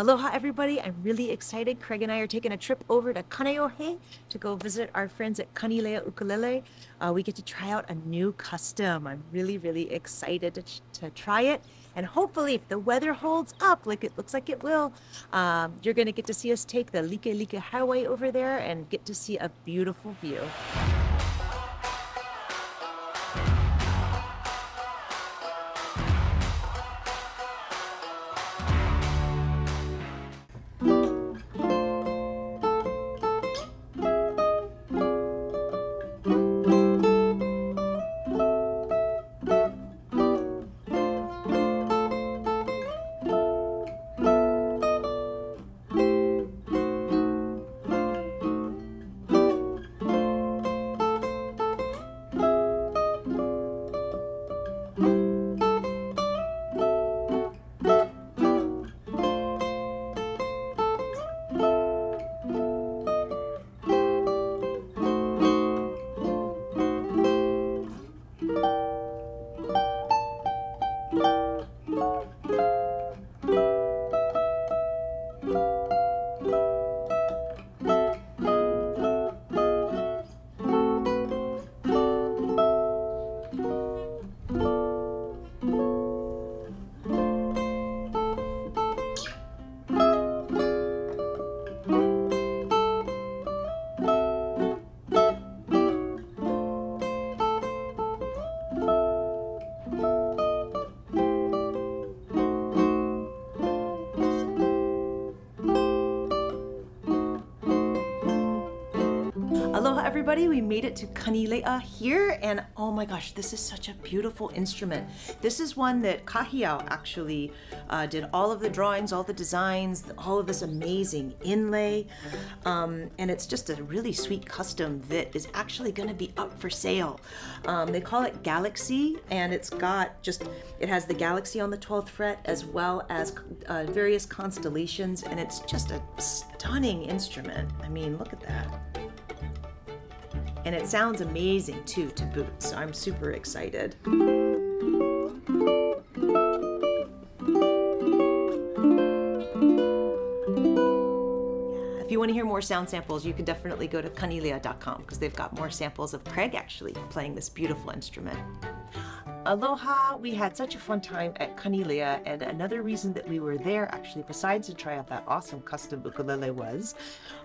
Aloha, everybody. I'm really excited. Craig and I are taking a trip over to Kaneohe to go visit our friends at Kanilea Ukulele. Uh, we get to try out a new custom. I'm really, really excited to, to try it. And hopefully, if the weather holds up like it looks like it will, um, you're going to get to see us take the Likelike Highway over there and get to see a beautiful view. Everybody. We made it to Kanilea here, and oh my gosh, this is such a beautiful instrument. This is one that Kahiao actually uh, did all of the drawings, all the designs, all of this amazing inlay, um, and it's just a really sweet custom that is actually going to be up for sale. Um, they call it Galaxy, and it's got just, it has the galaxy on the 12th fret as well as uh, various constellations, and it's just a stunning instrument. I mean, look at that and it sounds amazing too to boot so i'm super excited. If you want to hear more sound samples you can definitely go to kanilea.com because they've got more samples of craig actually playing this beautiful instrument Aloha! We had such a fun time at Kanilea, and another reason that we were there, actually, besides to try out that awesome custom ukulele, was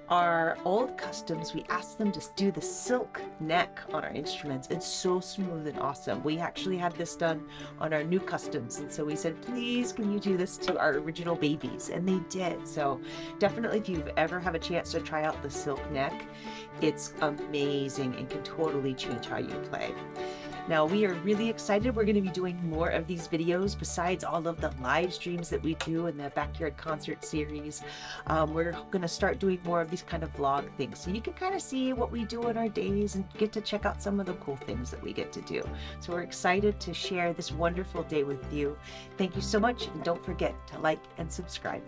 our old customs. We asked them to do the silk neck on our instruments. It's so smooth and awesome. We actually had this done on our new customs, and so we said, please, can you do this to our original babies? And they did. So definitely, if you've ever have a chance to try out the silk neck, it's amazing and can totally change how you play. Now we are really excited. We're going to be doing more of these videos besides all of the live streams that we do in the backyard concert series. Um, we're going to start doing more of these kind of vlog things so you can kind of see what we do in our days and get to check out some of the cool things that we get to do. So we're excited to share this wonderful day with you. Thank you so much and don't forget to like and subscribe.